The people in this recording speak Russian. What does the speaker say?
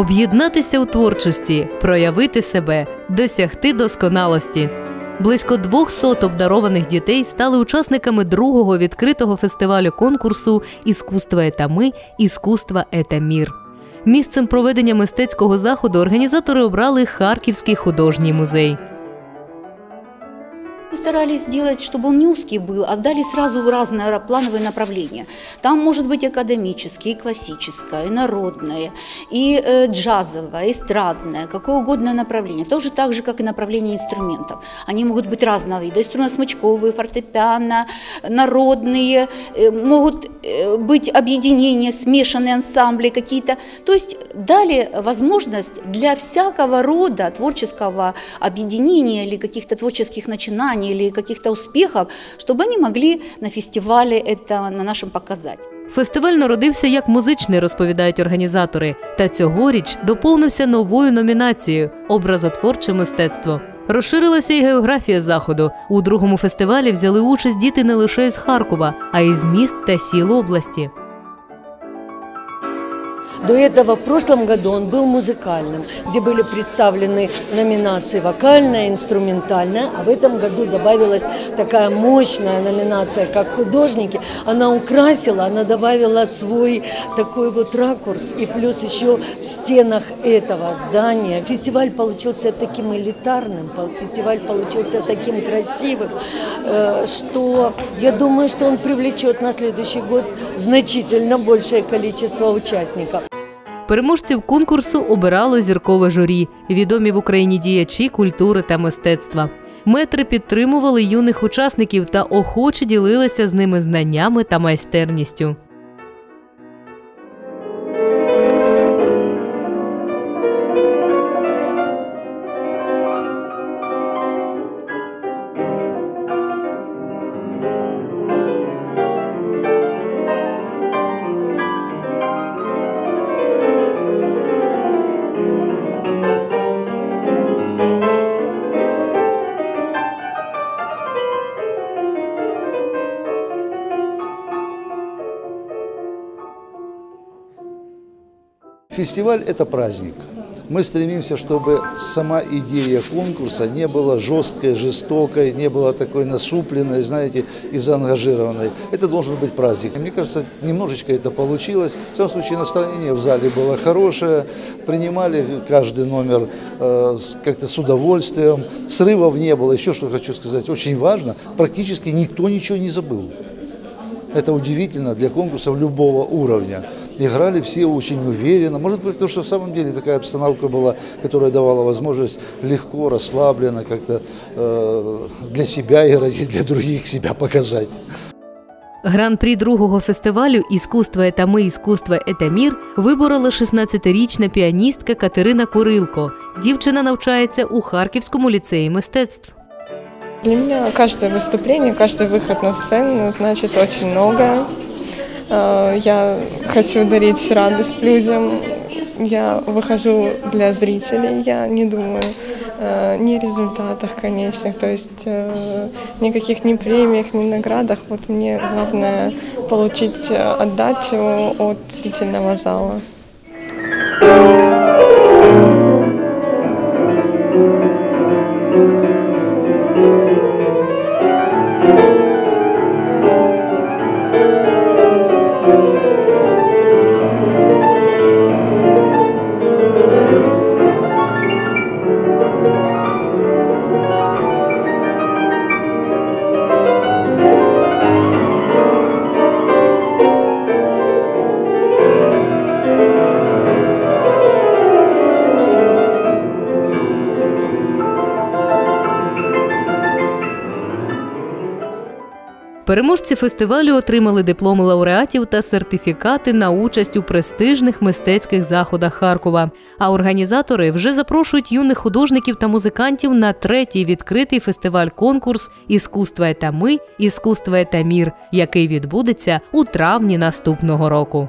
об'єднатися у творчості, проявити себе, досягти досконалості. Близько 200 обдарованих дітей стали учасниками другого відкритого фестивалю конкурсу Іскусство етами, іскусство етамір. Місцем проведення мистецького заходу організатори обрали Харківський художній музей. Мы старались сделать, чтобы он не узкий был, а дали сразу разные плановые направления. Там может быть академическое, и классическое, и народное, и э, джазовое, эстрадное, какое угодно направление. Тоже так же, как и направление инструментов. Они могут быть разного вида. Инструментно-смычковые, фортепиано, народные, э, могут э, быть объединения, смешанные ансамбли какие-то. То есть дали возможность для всякого рода творческого объединения или каких-то творческих начинаний, или каких-то успехов, чтобы они могли на фестивале это на нашем показать. Фестиваль народився як музичний, розповідають організатори, та цьогоріч доповнився новою номінацією Образотворче мистецтво. Розширилася і географія заходу. У другому фестивалі взяли участь діти не лише з Харкова, а й з міст та сіл області. До этого в прошлом году он был музыкальным, где были представлены номинации вокальная, инструментальная, а в этом году добавилась такая мощная номинация, как художники. Она украсила, она добавила свой такой вот ракурс, и плюс еще в стенах этого здания. Фестиваль получился таким элитарным, фестиваль получился таким красивым, э, что я думаю, что он привлечет на следующий год значительно большее количество участников. Переможців конкурсу обирало зіркове журі, відомі в Україні діячі культури та мистецтва. Метри підтримували юних учасників та охоче ділилися з ними знаннями та майстерністю. Фестиваль – это праздник. Мы стремимся, чтобы сама идея конкурса не была жесткой, жестокой, не была такой насупленной, знаете, и заангажированной. Это должен быть праздник. Мне кажется, немножечко это получилось. В всяком случае, настроение в зале было хорошее. Принимали каждый номер э, как-то с удовольствием. Срывов не было. Еще что хочу сказать, очень важно, практически никто ничего не забыл. Это удивительно для конкурсов любого уровня. Играли все очень уверенно. Может быть, потому что в самом деле такая обстановка была, которая давала возможность легко, расслабленно как-то э, для себя играть и для других себя показать. Гран-прі другого фестивалю Іскусство етами, іскусство етамір виборола 16-річна піаністка Катерина Курилко. Дівчина навчається у Харківському ліцеї мистецтв. Для меня каждое выступление, каждый выход на сцену значит очень много. Э, Я хочу дарить радость людям. Я выхожу для зрителей, я не думаю э, ни о результатах конечных, то есть э, никаких ни премиях, ни наградах. Вот мне главное получить отдачу от зрительного зала. Переможці фестивалю отримали дипломи лауреатів та сертифікати на участь у престижних мистецьких заходах Харкова. А організатори вже запрошують юних художників та музикантів на третій відкритий фестиваль-конкурс «Іскусство та ми, іскусство та мір, який відбудеться у травні наступного року.